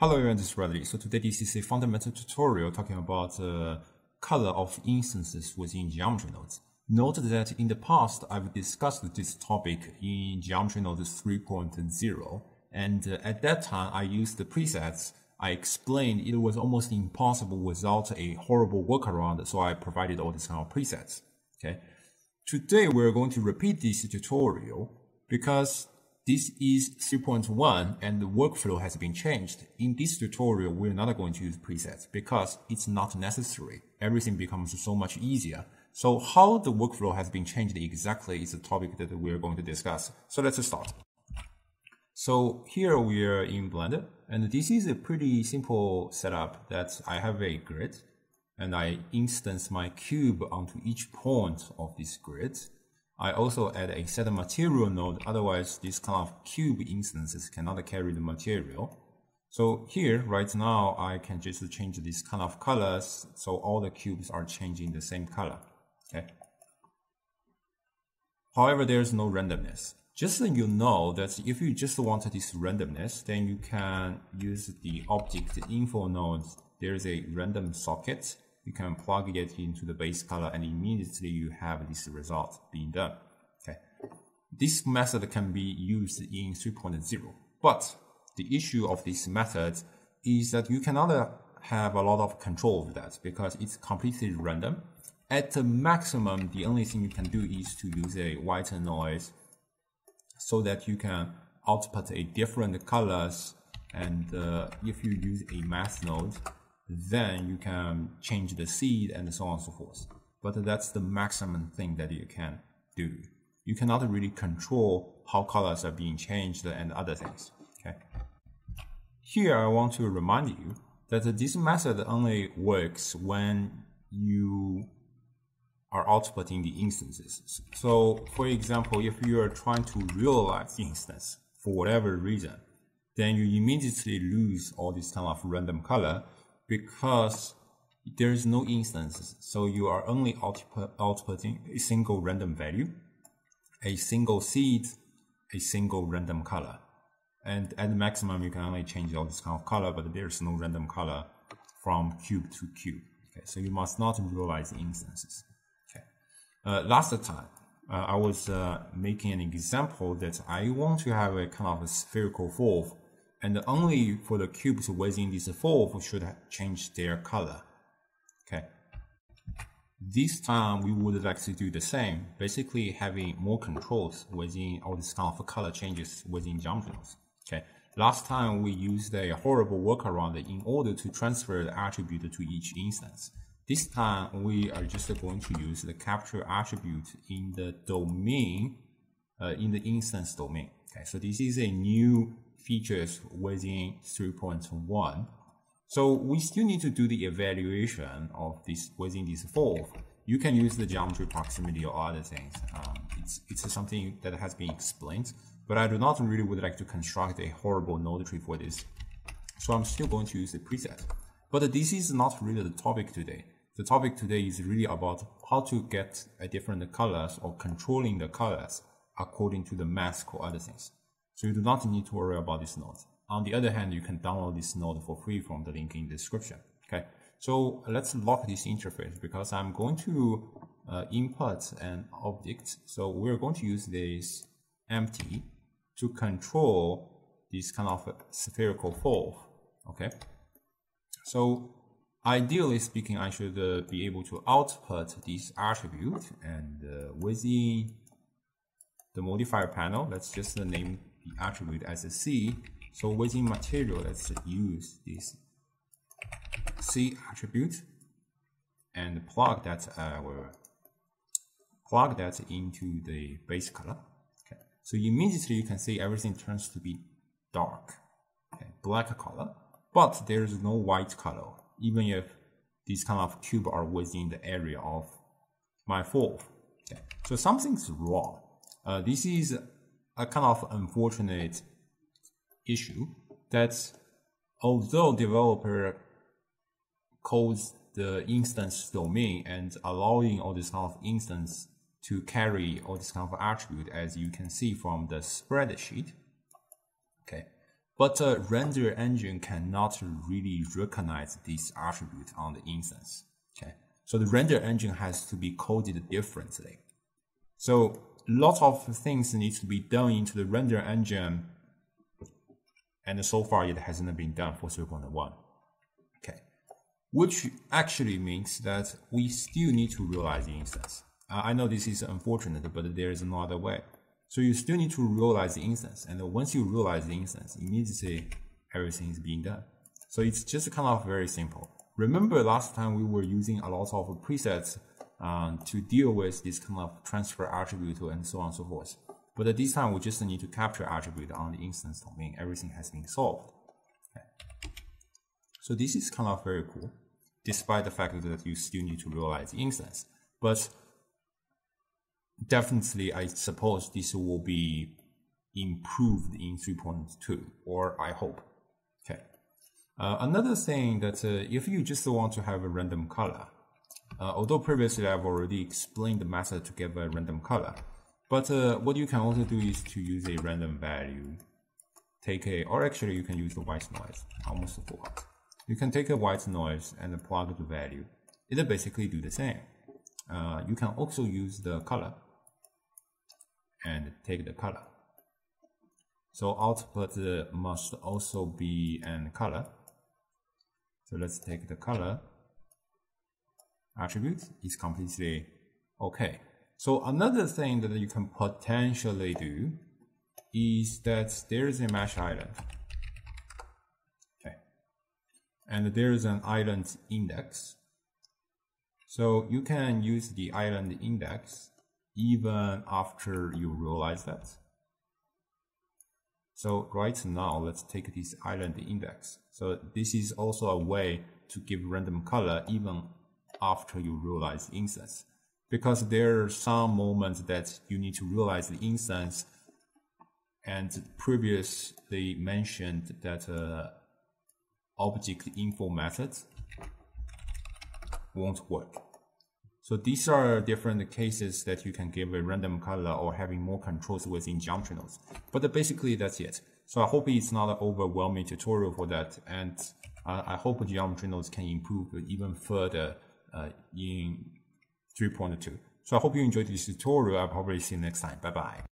Hello everyone, this is Bradley. So today this is a fundamental tutorial talking about uh, color of instances within geometry nodes. Note that in the past I've discussed this topic in geometry node 3.0 and uh, at that time I used the presets. I explained it was almost impossible without a horrible workaround so I provided all these kind of presets. Okay. Today we're going to repeat this tutorial because this is 3.1 and the workflow has been changed. In this tutorial, we're not going to use presets because it's not necessary. Everything becomes so much easier. So how the workflow has been changed exactly is the topic that we're going to discuss. So let's start. So here we are in Blender and this is a pretty simple setup that I have a grid and I instance my cube onto each point of this grid I also add a set of material node, otherwise this kind of cube instances cannot carry the material. So here, right now, I can just change this kind of colors, so all the cubes are changing the same color, okay? However, there's no randomness. Just so you know that if you just want this randomness, then you can use the object info node. There's a random socket you can plug it into the base color and immediately you have this result being done. Okay. This method can be used in 3.0, but the issue of this method is that you cannot have a lot of control of that because it's completely random. At the maximum, the only thing you can do is to use a white noise so that you can output a different colors and uh, if you use a math node then you can change the seed and so on and so forth. But that's the maximum thing that you can do. You cannot really control how colors are being changed and other things. Okay. Here I want to remind you that this method only works when you are outputting the instances. So for example, if you are trying to realize the instance for whatever reason, then you immediately lose all this kind of random color because there is no instances. So you are only output, outputting a single random value, a single seed, a single random color. And at the maximum, you can only change all this kind of color, but there's no random color from cube to cube. Okay, so you must not realize instances. Okay. Uh, last time, uh, I was uh, making an example that I want to have a kind of a spherical fold and only for the cubes within this fold should change their color. Okay. This time we would like to do the same, basically having more controls within all these kind of color changes within nodes. Okay. Last time we used a horrible workaround in order to transfer the attribute to each instance. This time we are just going to use the capture attribute in the domain, uh, in the instance domain. Okay, so this is a new features within 3.1. So we still need to do the evaluation of this within this fold. You can use the geometry proximity or other things. Um, it's, it's something that has been explained, but I do not really would like to construct a horrible node tree for this. So I'm still going to use the preset. But this is not really the topic today. The topic today is really about how to get a different colors or controlling the colors according to the mask or other things. So you do not need to worry about this node. On the other hand, you can download this node for free from the link in the description. Okay, so let's lock this interface because I'm going to uh, input an object. So we're going to use this empty to control this kind of spherical fold. Okay, so ideally speaking, I should uh, be able to output this attribute and uh, within the modifier panel, let's just name the attribute as a C. So within material, let's use this C attribute and plug that uh, plug that into the base color. Okay. So immediately you can see everything turns to be dark, okay, black color, but there is no white color, even if these kind of cube are within the area of my fold. Okay. So something's wrong. Uh, this is a kind of unfortunate issue that although developer codes the instance domain and allowing all this kind of instance to carry all this kind of attribute as you can see from the spreadsheet. Okay. But a render engine cannot really recognize this attribute on the instance. Okay, so the render engine has to be coded differently. So lots of things need to be done into the render engine, and so far it hasn't been done for 3.1. Okay, which actually means that we still need to realize the instance. Uh, I know this is unfortunate, but there is no other way. So you still need to realize the instance. And once you realize the instance, immediately everything is being done. So it's just kind of very simple. Remember last time we were using a lot of presets um, to deal with this kind of transfer attribute and so on and so forth. But at this time, we just need to capture attribute on the instance domain. Everything has been solved. Okay. So this is kind of very cool, despite the fact that you still need to realize the instance. But definitely, I suppose this will be improved in 3.2, or I hope. Okay. Uh, another thing that uh, if you just want to have a random color, uh, although previously I've already explained the method to get a random color, but uh, what you can also do is to use a random value, take a, or actually you can use the white noise, almost forgot. You can take a white noise and plug the value. It'll basically do the same. Uh, you can also use the color and take the color. So output must also be an color. So let's take the color attribute is completely okay. So another thing that you can potentially do is that there is a mesh island. Okay. And there is an island index. So you can use the island index even after you realize that. So right now, let's take this island index. So this is also a way to give random color even after you realize the instance. Because there are some moments that you need to realize the instance and previously mentioned that uh, object info methods won't work. So these are different cases that you can give a random color or having more controls within geometry nodes. But basically that's it. So I hope it's not an overwhelming tutorial for that. And uh, I hope geometry nodes can improve even further Uh, in 3.2. So I hope you enjoyed this tutorial. I'll probably see you next time. Bye bye.